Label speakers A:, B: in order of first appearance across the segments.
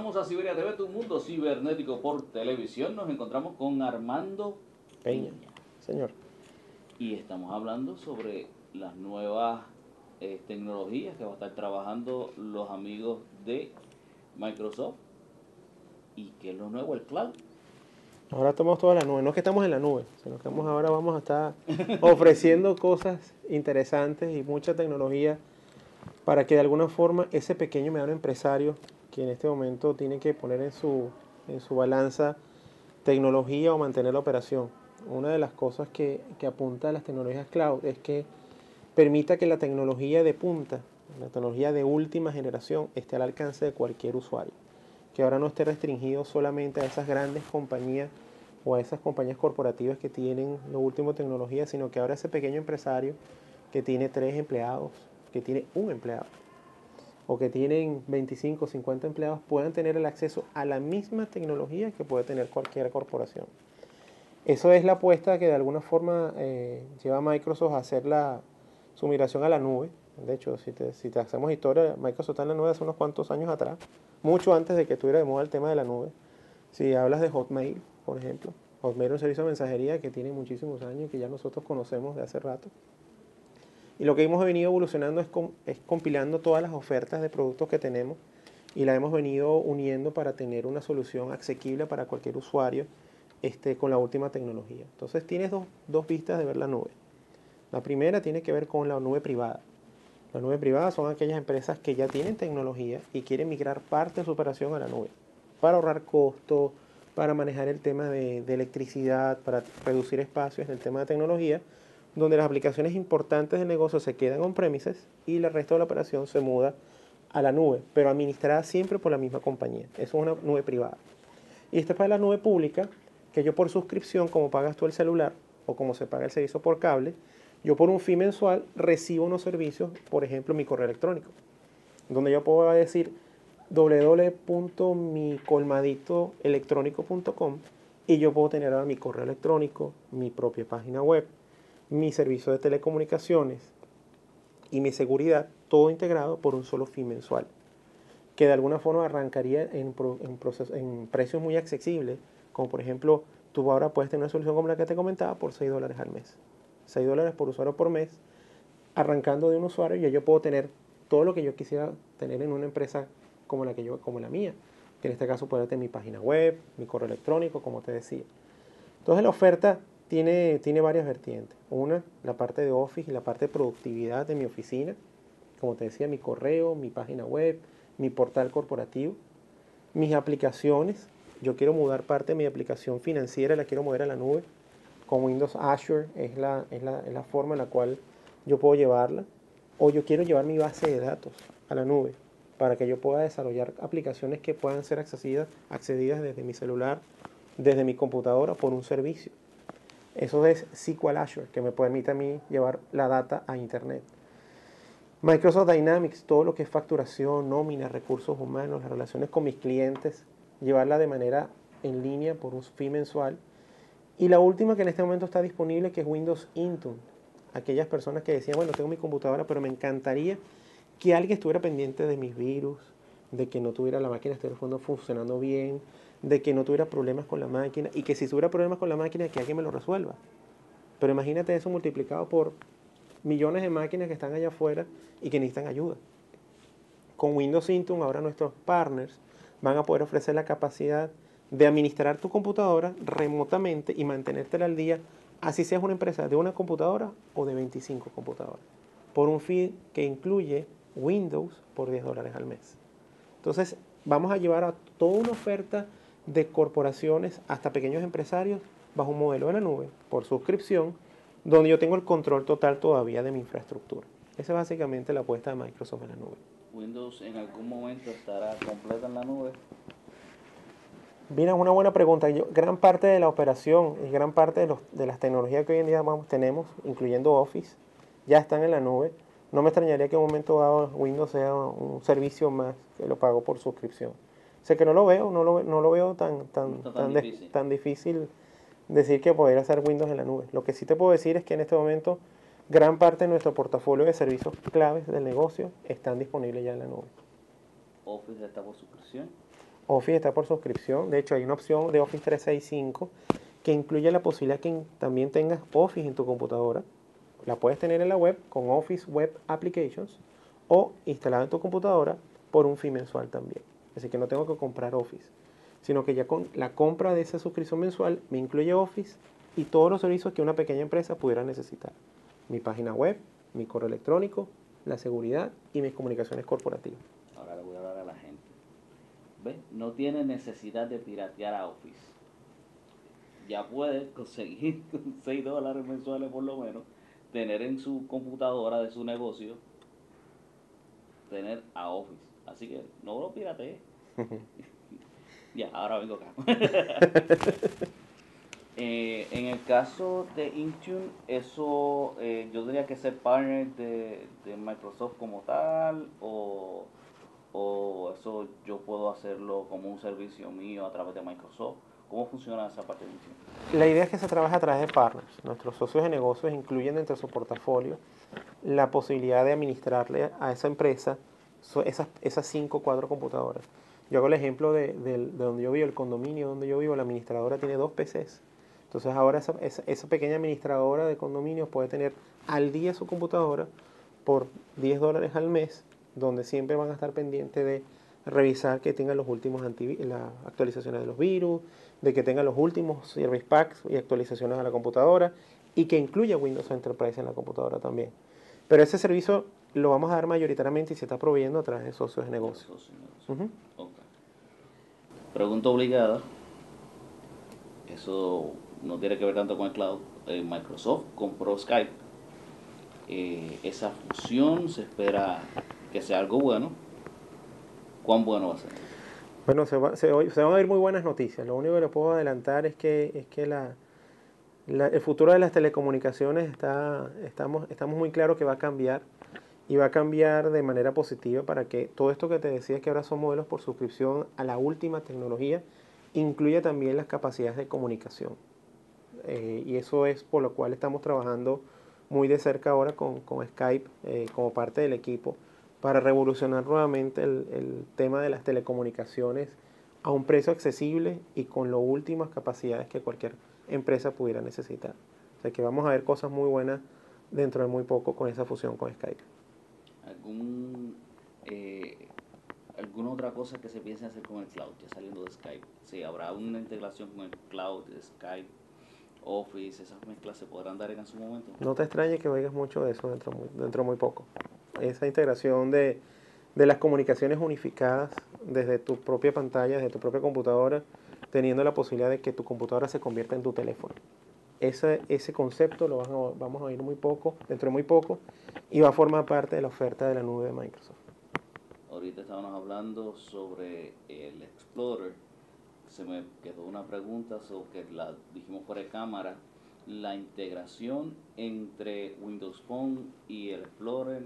A: Regresamos a Siberia TV, tu mundo cibernético por televisión. Nos encontramos con Armando Peña.
B: Señor.
A: Y estamos hablando sobre las nuevas eh, tecnologías que va a estar trabajando los amigos de Microsoft. ¿Y qué es lo nuevo? El cloud.
B: Ahora estamos toda la nube. No es que estamos en la nube, sino que ahora vamos a estar ofreciendo cosas interesantes y mucha tecnología para que de alguna forma ese pequeño mediano empresario que en este momento tiene que poner en su, en su balanza tecnología o mantener la operación. Una de las cosas que, que apunta a las tecnologías cloud es que permita que la tecnología de punta, la tecnología de última generación, esté al alcance de cualquier usuario. Que ahora no esté restringido solamente a esas grandes compañías o a esas compañías corporativas que tienen lo último tecnología, sino que ahora ese pequeño empresario que tiene tres empleados, que tiene un empleado o que tienen 25 o 50 empleados puedan tener el acceso a la misma tecnología que puede tener cualquier corporación. Eso es la apuesta que de alguna forma eh, lleva a Microsoft a hacer la, su migración a la nube. De hecho, si te, hacemos historia, Microsoft está en la nube hace unos cuantos años atrás, mucho antes de que estuviera de moda el tema de la nube. Si hablas de Hotmail, por ejemplo, Hotmail es un servicio de mensajería que tiene muchísimos años y que ya nosotros conocemos de hace rato. Y lo que hemos venido evolucionando es, compilando todas las ofertas de productos que tenemos y la hemos venido uniendo para tener una solución asequible para cualquier usuario este, con la última tecnología. Entonces tienes dos, dos vistas de ver la nube. La primera tiene que ver con la nube privada. La nube privada son aquellas empresas que ya tienen tecnología y quieren migrar parte de su operación a la nube para ahorrar costos, para manejar el tema de, de electricidad, para reducir espacios en el tema de tecnología donde las aplicaciones importantes del negocio se quedan on-premises y el resto de la operación se muda a la nube, pero administrada siempre por la misma compañía. Eso es una nube privada. Y esta es la nube pública, que yo por suscripción, como pagas tú el celular o como se paga el servicio por cable, yo por un fee mensual recibo unos servicios, por ejemplo, mi correo electrónico, donde yo puedo decir www.micolmaditoelectrónico.com y yo puedo tener ahora mi correo electrónico, mi propia página web, mi servicio de telecomunicaciones y mi seguridad, todo integrado por un solo fin mensual, que de alguna forma arrancaría en, precios muy accesibles, como por ejemplo, tú ahora puedes tener una solución como la que te comentaba por 6 dólares al mes. 6 dólares por usuario por mes, arrancando de un usuario y yo puedo tener todo lo que yo quisiera tener en una empresa como la, que yo, como la mía, que en este caso puede tener mi página web, mi correo electrónico, como te decía. Entonces la oferta tiene, tiene varias vertientes. Una, la parte de Office y la parte de productividad de mi oficina. Como te decía, mi correo, mi página web, mi portal corporativo, mis aplicaciones. Yo quiero mudar parte de mi aplicación financiera, la quiero mover a la nube. Con Windows Azure es la, es la, es la forma en la cual yo puedo llevarla. O yo quiero llevar mi base de datos a la nube para que yo pueda desarrollar aplicaciones que puedan ser accedidas, accedidas desde mi celular, desde mi computadora por un servicio. Eso es SQL Azure, que me permite a mí llevar la data a Internet. Microsoft Dynamics, todo lo que es facturación, nómina, recursos humanos, las relaciones con mis clientes, llevarla de manera en línea por un fee mensual. Y la última que en este momento está disponible, que es Windows Intune. Aquellas personas que decían, bueno, tengo mi computadora, pero me encantaría que alguien estuviera pendiente de mis virus, de que no tuviera la máquina estuviera funcionando bien, de que no tuviera problemas con la máquina y que si tuviera problemas con la máquina que alguien me lo resuelva. Pero imagínate eso multiplicado por millones de máquinas que están allá afuera y que necesitan ayuda. Con Windows Intune ahora nuestros partners van a poder ofrecer la capacidad de administrar tu computadora remotamente y mantenértela al día, así seas una empresa de una computadora o de 25 computadoras, por un fee que incluye Windows por 10 dólares al mes. Entonces, vamos a llevar a toda una oferta de corporaciones hasta pequeños empresarios bajo un modelo de la nube por suscripción, donde yo tengo el control total todavía de mi infraestructura. Esa es básicamente la apuesta de Microsoft en la nube.
A: ¿Windows en algún momento estará completa en la nube?
B: Mira, una buena pregunta. Yo, gran parte de la operación y gran parte de, los, de las tecnologías que hoy en día vamos, tenemos, incluyendo Office, ya están en la nube. No me extrañaría que en un momento dado Windows sea un servicio más que lo pago por suscripción. Sé que no lo veo, no lo, no lo veo tan, tan, tan, difícil. tan difícil decir que poder hacer Windows en la nube. Lo que sí te puedo decir es que en este momento gran parte de nuestro portafolio de servicios claves del negocio están disponibles ya en la nube.
A: ¿Office está por suscripción?
B: Office está por suscripción. De hecho, hay una opción de Office 365 que incluye la posibilidad que también tengas Office en tu computadora. La puedes tener en la web con Office Web Applications o instalada en tu computadora por un fee mensual también. Así que no tengo que comprar Office, sino que ya con la compra de esa suscripción mensual me incluye Office y todos los servicios que una pequeña empresa pudiera necesitar. Mi página web, mi correo electrónico, la seguridad y mis comunicaciones corporativas.
A: Ahora le voy a hablar a la gente. ¿Ves? No tiene necesidad de piratear a Office. Ya puede conseguir con 6 dólares mensuales por lo menos, tener en su computadora de su negocio, tener a Office. Así que no lo piratee. ya, ahora vengo acá. Eh, en el caso de Intune, eso eh, yo tendría que ser partner de, Microsoft como tal, o, eso yo puedo hacerlo como un servicio mío a través de Microsoft. ¿Cómo funciona esa parte de Intune?
B: La idea es que se trabaja a través de partners. Nuestros socios de negocios incluyen dentro de su portafolio la posibilidad de administrarle a esa empresa esas, esas cinco o cuatro computadoras. Yo hago el ejemplo de, de donde yo vivo, el condominio donde yo vivo, la administradora tiene dos PCs entonces ahora esa, esa, pequeña administradora de condominios puede tener al día su computadora por 10 dólares al mes, donde siempre van a estar pendientes de revisar que tengan los últimos las actualizaciones de los virus, de que tengan los últimos service packs y actualizaciones a la computadora y que incluya Windows Enterprise en la computadora también. Pero ese servicio lo vamos a dar mayoritariamente y se está proveyendo a través de socios de negocios.
A: Pregunta obligada. Eso no tiene que ver tanto con el cloud. Eh, Microsoft compró Skype. Eh, esa fusión se espera que sea algo bueno. ¿Cuán bueno va a ser?
B: Bueno, se, van a ver muy buenas noticias. Lo único que les puedo adelantar es que, es que la, el futuro de las telecomunicaciones está, estamos, estamos muy claros que va a cambiar y va a cambiar de manera positiva para que todo esto que te decía que ahora son modelos por suscripción a la última tecnología, incluya también las capacidades de comunicación. Eh, y eso es por lo cual estamos trabajando muy de cerca ahora con, Skype eh, como parte del equipo para revolucionar nuevamente el, tema de las telecomunicaciones a un precio accesible y con las últimas capacidades que cualquier empresa pudiera necesitar. O sea que vamos a ver cosas muy buenas dentro de muy poco con esa fusión con Skype.
A: ¿Algún, eh, ¿Alguna otra cosa que se piense hacer con el cloud, ya saliendo de Skype? Sí, ¿Habrá una integración con el cloud de Skype Office, esas mezclas se podrán dar en su momento.
B: No te extrañe que oigas mucho de eso dentro muy, dentro muy poco. Esa integración de, las comunicaciones unificadas desde tu propia pantalla, desde tu propia computadora, teniendo la posibilidad de que tu computadora se convierta en tu teléfono. Ese, ese concepto lo vamos a oír muy poco, dentro de muy poco, y va a formar parte de la oferta de la nube de Microsoft.
A: Ahorita estábamos hablando sobre el Explorer se me quedó una pregunta sobre que la dijimos fuera de cámara, la integración entre Windows Phone y el Explorer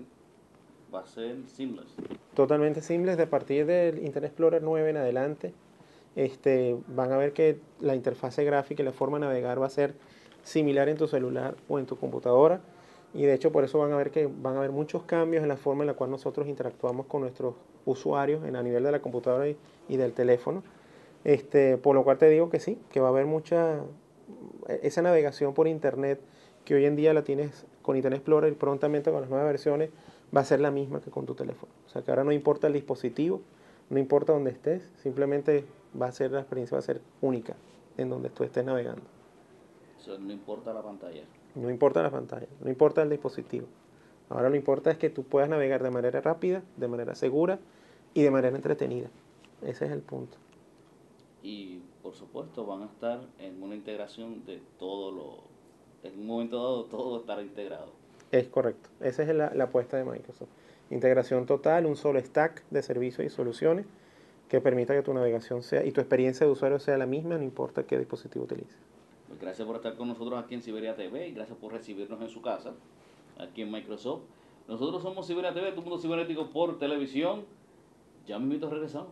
A: va a ser seamless.
B: Totalmente seamless de partir del Internet Explorer 9 en adelante. Este, van a ver que la interfase gráfica y la forma de navegar va a ser similar en tu celular o en tu computadora. Y de hecho por eso van a ver que van a haber muchos cambios en la forma en la cual nosotros interactuamos con nuestros usuarios en a nivel de la computadora y del teléfono. Este, por lo cual te digo que sí, que va a haber mucha, esa navegación por internet que hoy en día la tienes con Internet Explorer y prontamente con las nuevas versiones va a ser la misma que con tu teléfono. O sea que ahora no importa el dispositivo, no importa dónde estés, simplemente va a ser la experiencia va a ser única en donde tú estés navegando.
A: No importa la pantalla.
B: No importa la pantalla, no importa el dispositivo. Ahora lo importa es que tú puedas navegar de manera rápida, de manera segura y de manera entretenida. Ese es el punto
A: y por supuesto van a estar en una integración de todo lo, en un momento dado todo estará integrado.
B: Es correcto, esa es la, apuesta de Microsoft. Integración total, un solo stack de servicios y soluciones que permita que tu navegación sea y tu experiencia de usuario sea la misma, no importa qué dispositivo utilices.
A: Pues gracias por estar con nosotros aquí en Siberia TV y gracias por recibirnos en su casa, aquí en Microsoft. Nosotros somos Siberia TV, tu mundo cibernético por televisión. Ya me invito a regresar.